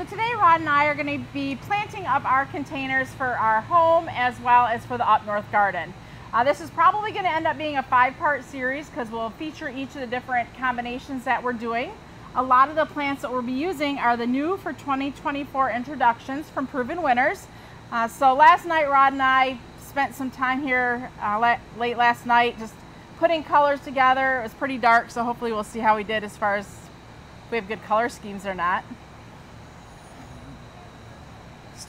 So today Rod and I are going to be planting up our containers for our home as well as for the up north garden. Uh, this is probably going to end up being a five part series because we'll feature each of the different combinations that we're doing. A lot of the plants that we'll be using are the new for 2024 introductions from Proven Winners. Uh, so last night Rod and I spent some time here uh, late last night just putting colors together. It was pretty dark so hopefully we'll see how we did as far as we have good color schemes or not.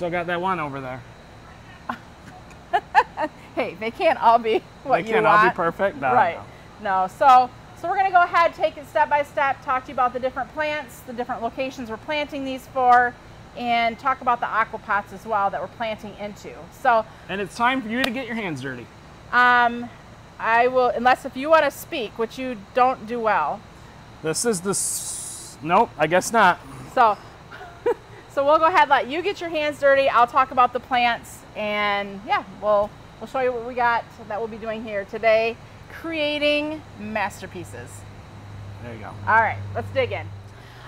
Still got that one over there. hey, they can't all be what they you can't all be perfect. No, right. No. no. So, so we're going to go ahead, take it step by step, talk to you about the different plants, the different locations we're planting these for, and talk about the aquapots as well that we're planting into. So. And it's time for you to get your hands dirty. Um, I will, unless if you want to speak, which you don't do well. This is the. Nope, I guess not. So, so we'll go ahead, let you get your hands dirty. I'll talk about the plants, and yeah, we'll we'll show you what we got that we'll be doing here today, creating masterpieces. There you go. All right, let's dig in.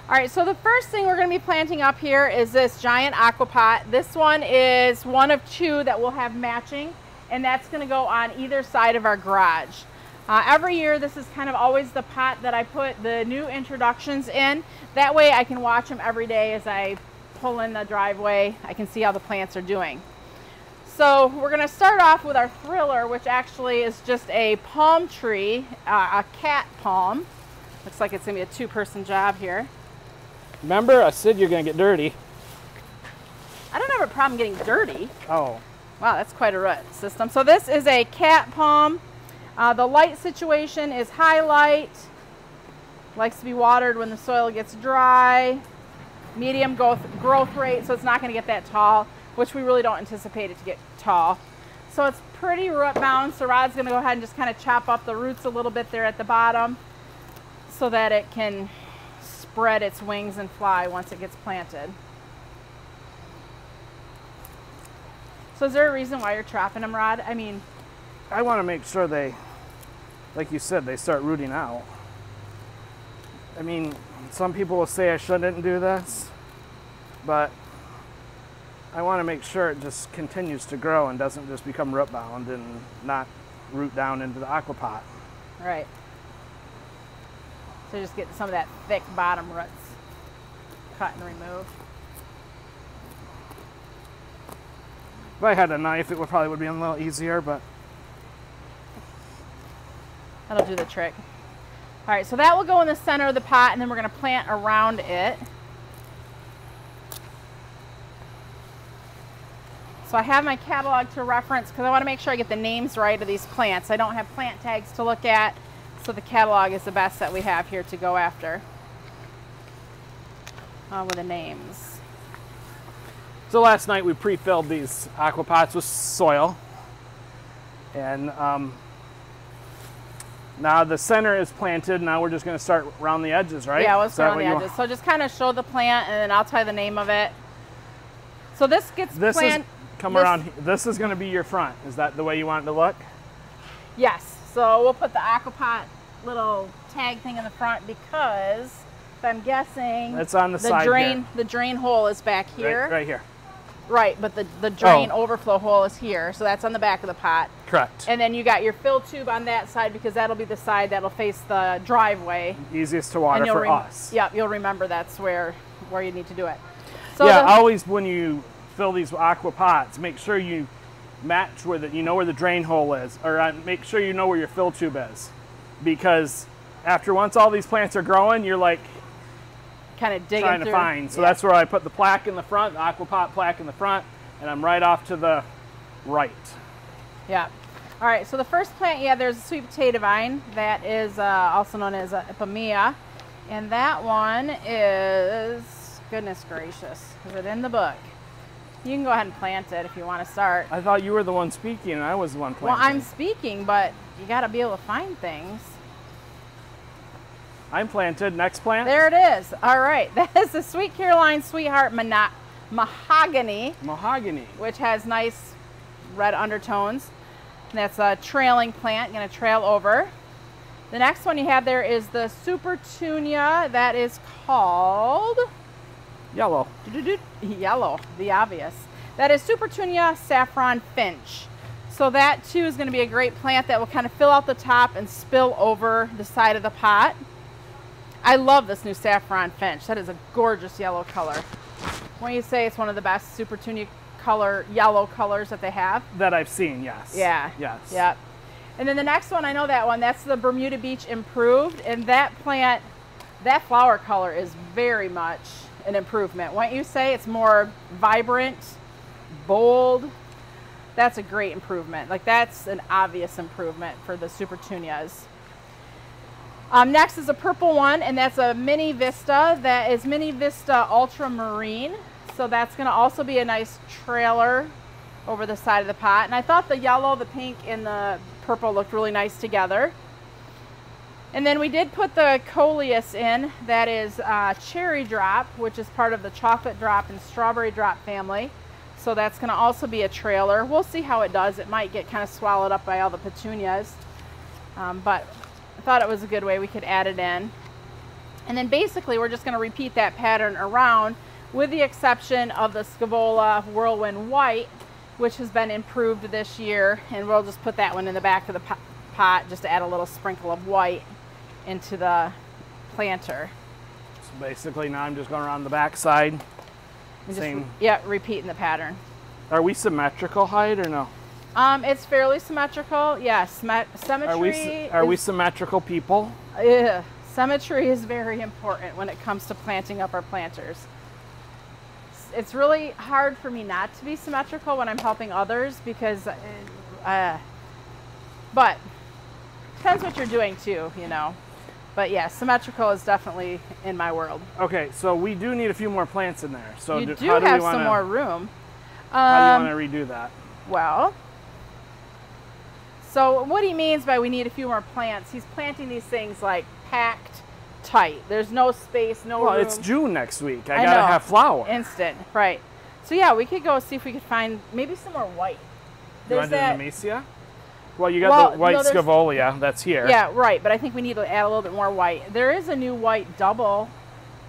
All right, so the first thing we're going to be planting up here is this giant aquapot. This one is one of two that we'll have matching, and that's going to go on either side of our garage. Uh, every year, this is kind of always the pot that I put the new introductions in. That way I can watch them every day as I pull in the driveway. I can see how the plants are doing. So we're going to start off with our thriller, which actually is just a palm tree, uh, a cat palm. Looks like it's going to be a two-person job here. Remember, I said you're going to get dirty. I don't have a problem getting dirty. Oh. Wow, that's quite a root system. So this is a cat palm. Uh, the light situation is highlight. Likes to be watered when the soil gets dry. Medium growth, growth rate, so it's not going to get that tall, which we really don't anticipate it to get tall. So it's pretty root bound, so Rod's going to go ahead and just kind of chop up the roots a little bit there at the bottom so that it can spread its wings and fly once it gets planted. So is there a reason why you're trapping them, Rod? I mean, I want to make sure they, like you said, they start rooting out. I mean, some people will say I shouldn't do this, but I want to make sure it just continues to grow and doesn't just become root bound and not root down into the aquapot. Right. So just get some of that thick bottom roots cut and removed. If I had a knife, it would probably would be a little easier, but that'll do the trick. All right, so that will go in the center of the pot and then we're gonna plant around it. So I have my catalog to reference because I wanna make sure I get the names right of these plants. I don't have plant tags to look at, so the catalog is the best that we have here to go after uh, with the names. So last night we pre-filled these aquapots with soil. And um, now the center is planted. Now we're just going to start around the edges, right? Yeah, let's around the edges. So just kind of show the plant, and then I'll tell you the name of it. So this gets this planted. Come this, around. This is going to be your front. Is that the way you want it to look? Yes. So we'll put the aquapot little tag thing in the front because if I'm guessing it's on the, the side drain here. the drain hole is back here. Right, right here. Right, but the, the drain Oh. overflow hole is here, so that's on the back of the pot. Correct. And then you got your fill tube on that side because that'll be the side that'll face the driveway. Easiest to water for us. Yep, you'll remember that's where where you need to do it. So yeah, always when you fill these aqua pots, make sure you match where the you know where the drain hole is, or uh, make sure you know where your fill tube is, because after once all these plants are growing, you're like kind of digging trying to through. find. So Yeah. that's where I put the plaque in the front, the aqua pot plaque in the front, and I'm right off to the right. Yeah. All right, so the first plant, yeah, there's a sweet potato vine that is uh, also known as uh, Ipomoea. And that one is, goodness gracious, is it in the book? You can go ahead and plant it if you want to start. I thought you were the one speaking, and I was the one planting. Well. I'm speaking, but you got to be able to find things. I'm planted. Next plant. There it is. All right, that is the Sweet Caroline Sweetheart Mono- Mahogany. Mahogany. which has nice red undertones. And that's a trailing plant, gonna trail over. The next one you have there is the Supertunia. That is called Yellow. Yellow, the obvious. That is Super Supertunia saffron finch. So that too is going to be a great plant that will kind of fill out the top and spill over the side of the pot. I love this new saffron finch. That is a gorgeous yellow color. When you say it's one of the best Supertunia color, yellow colors that they have. That I've seen, yes. Yeah. Yes. Yep. And then the next one, I know that one. That's the Bermuda Beach Improved. And that plant, that flower color is very much an improvement. Wouldn't you say it's more vibrant, bold? That's a great improvement. Like that's an obvious improvement for the Super Supertunias. Um, next is a purple one, and that's a Mini Vista. That is Mini Vista Ultramarine. So that's going to also be a nice trailer over the side of the pot. And I thought the yellow, the pink, and the purple looked really nice together. And then we did put the coleus in, that is uh, cherry drop, which is part of the chocolate drop and strawberry drop family. So that's gonna also be a trailer. We'll see how it does. It might get kind of swallowed up by all the petunias. Um, but I thought it was a good way we could add it in. And then basically we're just gonna repeat that pattern around with the exception of the Scaevola Whirlwind White, which has been improved this year. And we'll just put that one in the back of the pot just to add a little sprinkle of white into the planter. So basically now I'm just going around the back side. And Same. Just, yeah, repeating the pattern. Are we symmetrical height or no? Um, it's fairly symmetrical. Yes, yeah, symmetry. Are we are is, we symmetrical people? Yeah, symmetry is very important when it comes to planting up our planters. It's really hard for me not to be symmetrical when I'm helping others because, uh, uh but depends what you're doing too, you know. But yeah, symmetrical is definitely in my world. Okay, so we do need a few more plants in there. So you do, do how do have wanna, some more room. How Um, do you want to redo that? well, so what he means by we need a few more plants, he's planting these things like packed tight. There's no space, no Well, room. it's June next week. I, I gotta know. have flower. Instant, right. So yeah, we could go see if we could find maybe some more white. you There's want to that, do Nemesia? Well, you got Well, the white no, there's- that's here. yeah, right, but I think we need to add a little bit more white. There is a new white double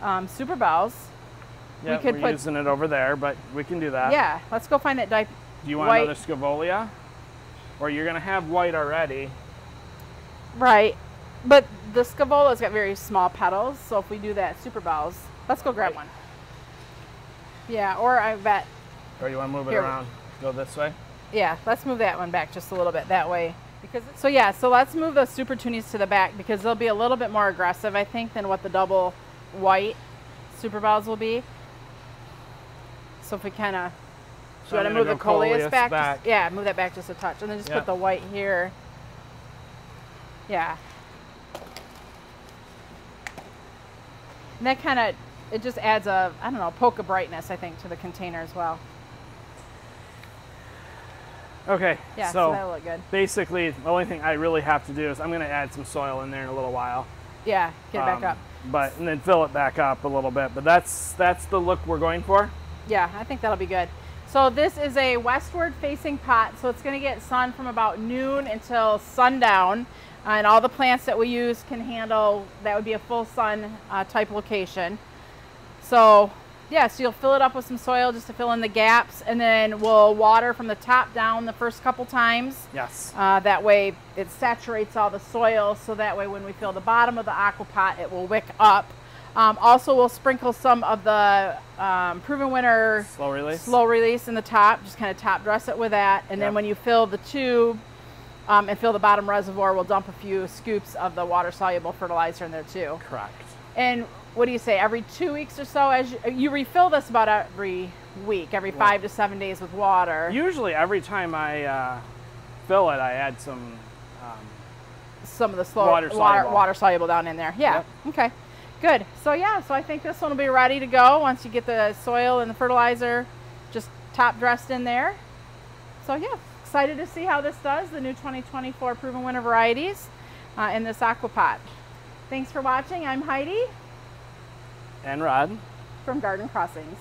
um, Superbells. Yeah, we could are put- using it over there, but we can do that. Yeah, let's go find that Do you want white. another Scaevola? Or you're gonna have white already? Right. But the Scaevola's got very small petals, so if we do that Superbells, let's go grab one. Yeah, or I bet, Or you want to move it Here. around? Go this way. yeah, let's move that one back just a little bit that way. Because so yeah, so let's move the Super Tunies to the back because they'll be a little bit more aggressive, I think, than what the double white Superbells will be. So if we kind of, So you want to move the coleus coleus back? back. Just, yeah, move that back just a touch, and then just Yeah. put the white here. Yeah. And that kind of, it just adds a, I don't know, poke of brightness, I think, to the container as well. Okay. Yeah, so, so that'll look good. basically, the only thing I really have to do is I'm gonna add some soil in there in a little while. Yeah, get it back Um, up. But and then fill it back up a little bit. But that's that's the look we're going for. Yeah, I think that'll be good. So this is a westward facing pot, so it's gonna get sun from about noon until sundown. Uh, and all the plants that we use can handle, that would be a full sun uh, type location. So yeah, so you'll fill it up with some soil just to fill in the gaps and then we'll water from the top down the first couple times. Yes. Uh, that way it saturates all the soil so that way when we fill the bottom of the aqua pot it will wick up. Um, also we'll sprinkle some of the um, Proven Winners Slow release. slow release in the top, just kind of top dress it with that. And then when you fill the tube um, and fill the bottom reservoir, we'll dump a few scoops of the water soluble fertilizer in there too. Correct. And what do you say? Every two weeks or so, as you, you refill this about every week, every five to seven days with water. Usually, every time I uh, fill it, I add some. Um, some of the slow Water water, soluble. water soluble down in there. Yeah. Okay. Good. So yeah, so I think this one will be ready to go once you get the soil and the fertilizer just top dressed in there. So yeah, excited to see how this does, the new 2024 Proven Winners Varieties uh, in this aqua pot. Thanks for watching. I'm Heidi and Rod. from Garden Crossings.